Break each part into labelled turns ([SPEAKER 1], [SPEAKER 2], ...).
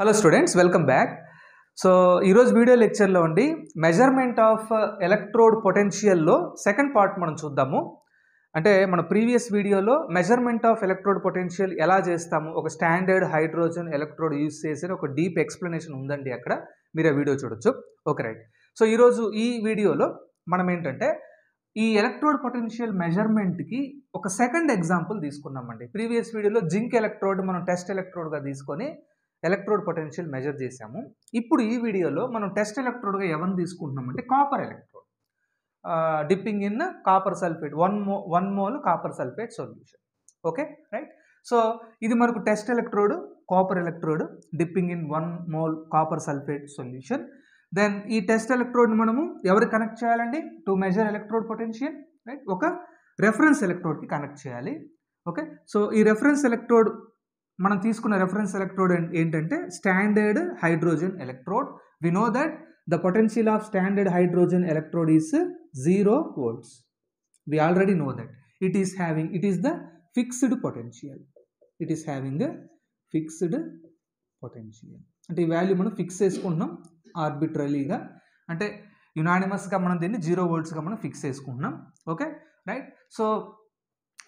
[SPEAKER 1] Hello students welcome back so ఈరోజు video లెక్చర్లో ఉండి మెజర్మెంట్ ఆఫ్ ఎలక్ట్రోడ్ పొటెన్షియల్లో సెకండ్ పార్ట్ మనం చూద్దాము. అంటే మన ప్రీవియస్ వీడియోలో మెజర్మెంట్ ఆఫ్ ఎలక్ట్రోడ్ పొటెన్షియల్ ఎలా చేస్తాము? ఒక స్టాండర్డ్ హైడ్రోజన్ ఎలక్ట్రోడ్ యూజ్ చేసి ఒక డీప్ ఎక్స్ప్లెనేషన్ ఉందండి అక్కడ. మీరు ఆ వీడియో చూడొచ్చు. ఓకే రైట్ సో ఈరోజు ఈ వీడియోలో మనం ఏంటంటే ఈ ఎలక్ట్రోడ్ పొటెన్షియల్ మెజర్మెంట్కి ఒక సెకండ్ ఎగ్జాంపుల్ తీసుకున్నామండి. ప్రీవియస్ వీడియోలో జింక్ ఎలక్ట్రోడ్ మనం టెస్ట్ ఎలక్ట్రోడ్గా తీసుకొని ఎలక్ట్రోడ్ పొటెన్షియల్ మెజర్ చేసాము ఇప్పుడు ఈ వీడియోలో మనం టెస్ట్ ఎలక్ట్రోడ్గా ఎవరిని తీసుకుంటున్నామంటే copper electrode. Dipping in copper sulphate. One mo one mole copper sulphate solution. Okay? Right? So ఇది మనకు test electrode copper electrode dipping in one mole copper sulphate solution. Then ఈ టెస్ట్ ఎలక్ట్రోడ్ని మనము ఎవరు కనెక్ట్ చేయాలండి? To measure electrode potential right? ఒక reference ఎలక్ట్రోడ్కి connect చేయాలి. ఓకే? సో ఈ రెఫరెన్స్ ఎలక్ట్రోడ్ మనం తీసుకున్న రెఫరెన్స్ ఎలక్ట్రోడ్ ఏంటంటే standard hydrogen electrode we know that the potential of standard hydrogen electrode is zero volts we already know that it is having it is the fixed potential it is having fixed potential అంటే ఈ value మనం fix చేసుకుంటున్నాం ఆర్బిట్రలీగా అంటే యునానిమస్గా మనం దీన్ని zero వోల్ట్స్గా మనం fix చేసుకుంటున్నాం. Okay right so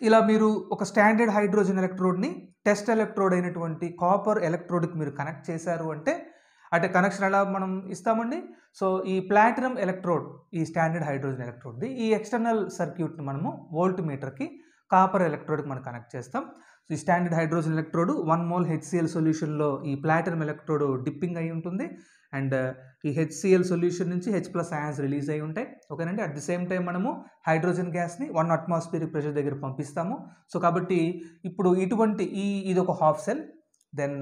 [SPEAKER 1] ఇలా మీరు ఒక స్టాండర్డ్ హైడ్రోజన్ ఎలక్ట్రోడ్ని టెస్ట్ ఎలక్ట్రోడ్ అయినటువంటి కాపర్ ఎలక్ట్రోడ్కి మీరు కనెక్ట్ చేశారు అంటే అంటే కనెక్షన్ ఎలా మనం ఇస్తామండి? సో ఈ ప్లాటినం ఎలక్ట్రోడ్ ఈ స్టాండర్డ్ హైడ్రోజన్ ఎలక్ట్రోడ్ది ఈ ఎక్స్టర్నల్ సర్క్యూట్ని మనము వోల్ట్ మీటర్కి కాపర్ ఎలక్ట్రోడ్కి మనం కనెక్ట్ చేస్తాం. సో ఈ standard hydrogen electrode one mole HCl సొల్యూషన్లో ఈ ప్లాటినం ఎలక్ట్రోడ్ డిప్పింగ్ అయి ఉంటుంది. అండ్ ఈ హెచ్సిఎల్ సొల్యూషన్ నుంచి హెచ్ ప్లస్ అయాన్స్ రిలీజ్ అయి ఉంటాయి. ఓకేనండి? అట్ ది సేమ్ టైం మనము హైడ్రోజన్ గ్యాస్ని వన్ అట్మాస్ఫియరిక్ ప్రెషర్ దగ్గర పంపిస్తాము. సో కాబట్టి ఇప్పుడు ఇటువంటి ఈ ఇది ఒక హాఫ్ సెల్. దెన్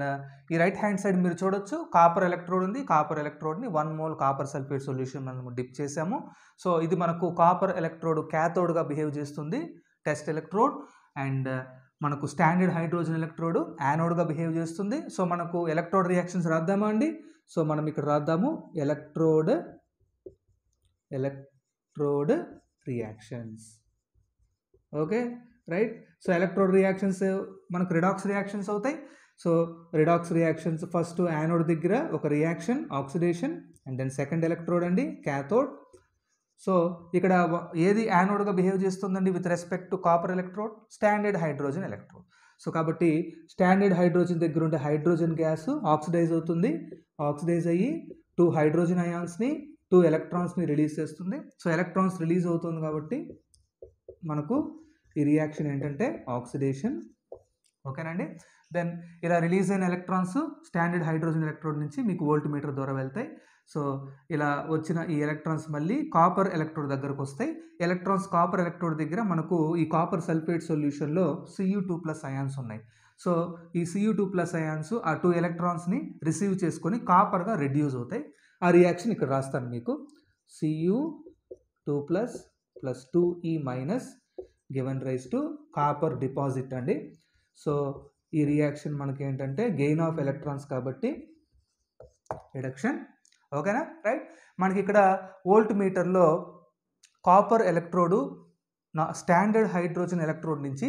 [SPEAKER 1] ఈ రైట్ హ్యాండ్ సైడ్ మీరు చూడొచ్చు. కాపర్ ఎలక్ట్రోడ్ ఉంది. Copper ఎలక్ట్రోడ్ని one mole copper sulphate solution మనము డిప్ చేసాము. సో ఇది మనకు కాపర్ ఎలక్ట్రోడ్ క్యాథోడ్గా బిహేవ్ చేస్తుంది. Test electrode. అండ్ మనకు స్టాండర్డ్ హైడ్రోజన్ ఎలక్ట్రోడ్ యానోడ్గా బిహేవ్ చేస్తుంది. సో మనకు ఎలక్ట్రోడ్ రియాక్షన్స్ రాద్దామా అండి? సో మనం ఇక్కడ రాద్దాము. Electrode electrode reactions. Okay? Right? So electrode reactions మనకు రిడాక్స్ రియాక్షన్స్ అవుతాయి. So redox reactions first anode దగ్గర ఒక reaction oxidation and then second electrode అండి క్యాథోడ్ సో ఇక్కడ ఏది యానోడ్గా బిహేవ్ చేస్తుందండి? With respect to copper electrode standard hydrogen electrode. So కాబట్టి స్టాండర్డ్ హైడ్రోజన్ దగ్గర ఉండే హైడ్రోజన్ గ్యాస్ ఆక్సిడైజ్ అవుతుంది. ఆక్సిడైజ్ అయ్యి టూ హైడ్రోజన్ అయాన్స్ని టూ ఎలక్ట్రాన్స్ని రిలీజ్ చేస్తుంది. సో ఎలక్ట్రాన్స్ రిలీజ్ అవుతుంది కాబట్టి మనకు ఈ రియాక్షన్ ఏంటంటే ఆక్సిడేషన్. ఓకేనండి? దెన్ ఇలా రిలీజ్ అయిన ఎలక్ట్రాన్స్ స్టాండర్డ్ హైడ్రోజన్ ఎలక్ట్రోడ్ నుంచి మీకు వోల్ట్ మీటర్ ద్వారా వెళ్తాయి. సో ఇలా వచ్చిన ఈ ఎలక్ట్రాన్స్ మళ్ళీ కాపర్ ఎలక్ట్రోడ్ దగ్గరకు వస్తాయి ఎలక్ట్రాన్స్ కాపర్ ఎలక్ట్రోడ్ దగ్గర మనకు ఈ copper sulphate సొల్యూషన్లో C U two plus ions ఉన్నాయి. సో ఈ C U two plus ions ఆ టూ ఎలక్ట్రాన్స్ని రిసీవ్ చేసుకొని కాపర్గా రెడ్యూస్ అవుతాయి. ఆ రియాక్షన్ ఇక్కడ రాస్తాను మీకు. C U two plus plus two e minus given rise to copper deposit అండి. సో ఈ రియాక్షన్ మనకి ఏంటంటే గెయిన్ ఆఫ్ ఎలక్ట్రాన్స్ కాబట్టి రిడక్షన్ ఓకేనా? రైట్? మనకి ఇక్కడ వోల్ట్ మీటర్లో కాపర్ ఎలక్ట్రోడు నా స్టాండర్డ్ హైడ్రోజన్ ఎలక్ట్రోడ్ నుంచి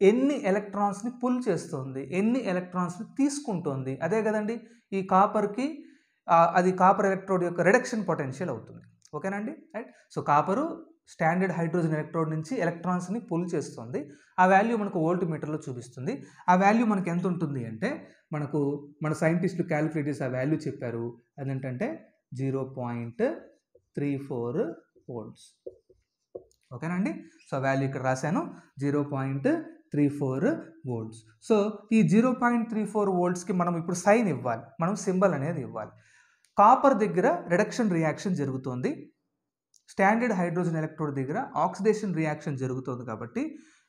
[SPEAKER 1] ఎన్ని ఎలక్ట్రాన్స్ని పుల్ చేస్తుంది ఎన్ని ఎలక్ట్రాన్స్ని తీసుకుంటుంది. అదే కదండి ఈ కాపర్కి అది కాపర్ ఎలక్ట్రోడ్ యొక్క రిడక్షన్ పొటెన్షియల్ అవుతుంది. ఓకేనండి right? So copper standard hydrogen electrode నుంచి ఎలక్ట్రాన్స్ని పుల్ చేస్తుంది. ఆ వాల్యూ మనకు వోల్ట్ మీటర్లో చూపిస్తుంది. ఆ వాల్యూ మనకు ఎంత ఉంటుంది అంటే మనకు మన సైంటిస్టులు క్యాలిక్యులేట్ చేసి ఆ వాల్యూ చెప్పారు. అదేంటంటే zero point three four volts. ఓకేనండి సో వాల్యూ ఇక్కడ రాశాను. Zero point three four volts. So ఈ జీరో పాయింట్ త్రీ ఫోర్ వోల్ట్స్కి మనం ఇప్పుడు సైన్ ఇవ్వాలి. మనం సింబల్ అనేది ఇవ్వాలి. కాపర్ దగ్గర రిడక్షన్ రియాక్షన్ జరుగుతుంది. స్టాండర్డ్ హైడ్రోజన్ ఎలక్ట్రోడ్ దగ్గర ఆక్సిడేషన్ రియాక్షన్ జరుగుతుంది కాబట్టి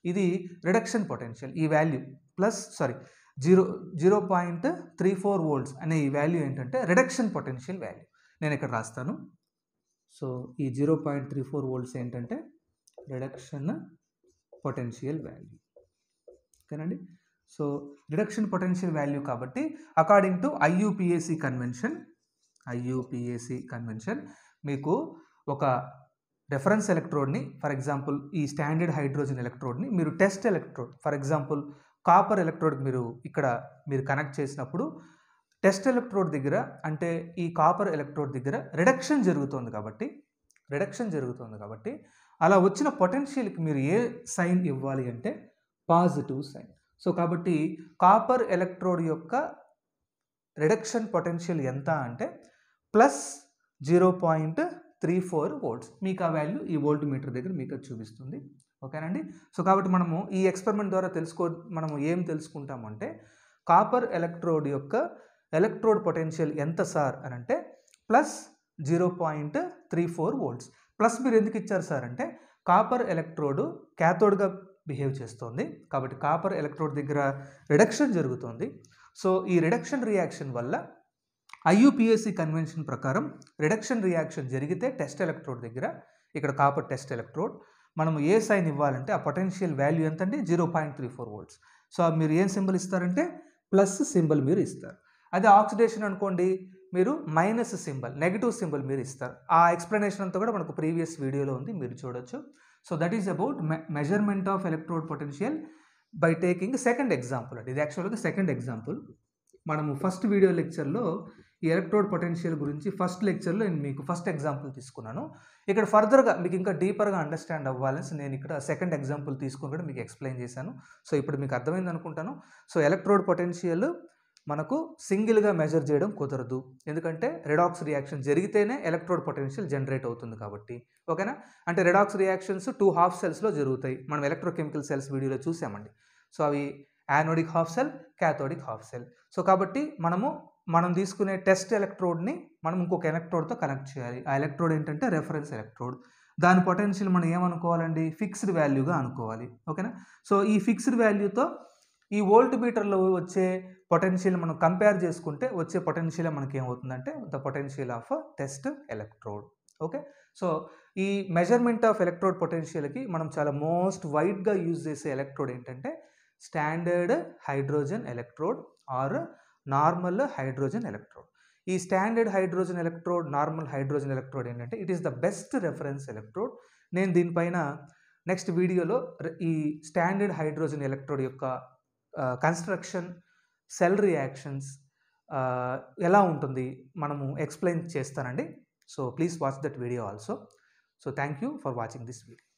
[SPEAKER 1] ఇది రిడక్షన్ పొటెన్షియల్ ఈ value plus sorry zero zero point three four volts అనే ఈ వాల్యూ ఏంటంటే రిడక్షన్ పొటెన్షియల్ వాల్యూ నేను ఇక్కడ రాస్తాను. సో ఈ zero point three four volts ఏంటంటే రిడక్షన్ పొటెన్షియల్ వాల్యూ ఓకేనండి? సో రిడక్షన్ పొటెన్షియల్ వాల్యూ కాబట్టి according to IUPAC convention IUPAC convention మీకు ఒక రెఫరెన్స్ ఎలక్ట్రోడ్ని ఫర్ ఎగ్జాంపుల్ ఈ స్టాండర్డ్ హైడ్రోజన్ ఎలక్ట్రోడ్ని మీరు test electrode for example copper electrode మీరు ఇక్కడ మీరు కనెక్ట్ చేసినప్పుడు టెస్ట్ ఎలక్ట్రోడ్ దగ్గర అంటే ఈ కాపర్ ఎలక్ట్రోడ్ దగ్గర రిడక్షన్ జరుగుతుంది కాబట్టి రిడక్షన్ జరుగుతుంది కాబట్టి అలా వచ్చిన పొటెన్షియల్కి మీరు ఏ సైన్ ఇవ్వాలి అంటే పాజిటివ్ సైన్. సో కాబట్టి కాపర్ ఎలక్ట్రోడ్ యొక్క రిడక్షన్ పొటెన్షియల్ ఎంత అంటే plus zero point three four volts. మీకు ఆ వాల్యూ ఈ వోల్ట్ మీటర్ దగ్గర మీకు చూపిస్తుంది. ఓకేనండి? సో కాబట్టి మనము ఈ ఎక్స్పెరిమెంట్ ద్వారా తెలుసుకో మనము ఏం తెలుసుకుంటామంటే కాపర్ ఎలక్ట్రోడ్ యొక్క ఎలక్ట్రోడ్ పొటెన్షియల్ ఎంత సార్ అని అంటే plus zero point three four volts. Plus మీరు ఎందుకు ఇచ్చారు సార్ అంటే కాపర్ ఎలక్ట్రోడ్ క్యాథోడ్గా బిహేవ్ చేస్తుంది. కాబట్టి కాపర్ ఎలక్ట్రోడ్ దగ్గర రిడక్షన్ జరుగుతోంది. సో ఈ రిడక్షన్ రియాక్షన్ వల్ల ఐయుపిఎస్సి కన్వెన్షన్ ప్రకారం రిడక్షన్ రియాక్షన్ జరిగితే టెస్ట్ ఎలక్ట్రోడ్ దగ్గర ఇక్కడ కాపర్ టెస్ట్ ఎలక్ట్రోడ్ మనము ఏ సైన్ ఇవ్వాలంటే ఆ పొటెన్షియల్ వాల్యూ ఎంత అంటే zero point three four volts so మీరు ఏం సింబల్ ఇస్తారంటే ప్లస్ సింబల్ మీరు ఇస్తారు. అదే ఆక్సిడేషన్ అనుకోండి మీరు మైనస్ సింబల్ నెగిటివ్ సింబల్ మీరు ఇస్తారు. ఆ ఎక్స్ప్లెనేషన్ అంతా కూడా మనకు ప్రీవియస్ వీడియోలో ఉంది మీరు చూడొచ్చు. So that is about measurement of electrode potential by taking second example అండి. ఇది యాక్చువల్గా సెకండ్ ఎగ్జాంపుల్ మనము ఫస్ట్ వీడియో లెక్చర్లో ఈ ఎలక్ట్రోడ్ పొటెన్షియల్ గురించి ఫస్ట్ లెక్చర్లో నేను మీకు ఫస్ట్ ఎగ్జాంపుల్ తీసుకున్నాను. ఇక్కడ ఫర్దర్గా మీకు ఇంకా డీపర్గా అండర్స్టాండ్ అవ్వాలని నేను ఇక్కడ సెకండ్ ఎగ్జాంపుల్ తీసుకుని కూడా మీకు ఎక్స్ప్లెయిన్ చేశాను. సో ఇప్పుడు మీకు అర్థమైంది అనుకుంటాను. సో ఎలక్ట్రోడ్ పొటెన్షియల్ మనకు సింగిల్గా మెజర్ చేయడం కుదరదు. ఎందుకంటే రెడాక్స్ రియాక్షన్ జరిగితేనే ఎలక్ట్రోడ్ పొటెన్షియల్ జనరేట్ అవుతుంది కాబట్టి. ఓకేనా? అంటే రెడాక్స్ రియాక్షన్స్ టూ హాఫ్ సెల్స్లో జరుగుతాయి. మనం ఎలక్ట్రోకెమికల్ సెల్స్ వీడియోలో చూసామండి. సో అవి anodic half cell cathodic half cell so కాబట్టి మనము మనం తీసుకునే టెస్ట్ ఎలక్ట్రోడ్ని మనం ఇంకొక ఎలక్ట్రోడ్తో కనెక్ట్ చేయాలి. ఆ ఎలక్ట్రోడ్ ఏంటంటే రెఫరెన్స్ ఎలక్ట్రోడ్ దాని పొటెన్షియల్ మనం ఏమనుకోవాలండి? ఫిక్స్డ్ వాల్యూగా అనుకోవాలి. ఓకేనా? సో ఈ ఫిక్స్డ్ వాల్యూతో ఈ వోల్ట్ మీటర్లో వచ్చే పొటెన్షియల్ మనం కంపేర్ చేసుకుంటే వచ్చే పొటెన్షియల్ మనకి ఏమవుతుందంటే the potential of test electrode okay? So ఈ మెజర్మెంట్ ఆఫ్ ఎలక్ట్రోడ్ పొటెన్షియల్కి మనం చాలా మోస్ట్ వైడ్గా యూజ్ చేసే ఎలక్ట్రోడ్ ఏంటంటే standard hydrogen electrode or normal hydrogen electrode. ఈ standard hydrogen electrode normal hydrogen electrode ఏంటంటే it is the best reference electrode నేను దీనిపైన నెక్స్ట్ వీడియోలో ఈ స్టాండర్డ్ హైడ్రోజన్ ఎలక్ట్రోడ్ యొక్క కన్స్ట్రక్షన్ సెల్ రియాక్షన్స్ ఎలా ఉంటుంది మనము ఎక్స్ప్లెయిన్ చేస్తానండి. So please watch that video also so thank you for watching this video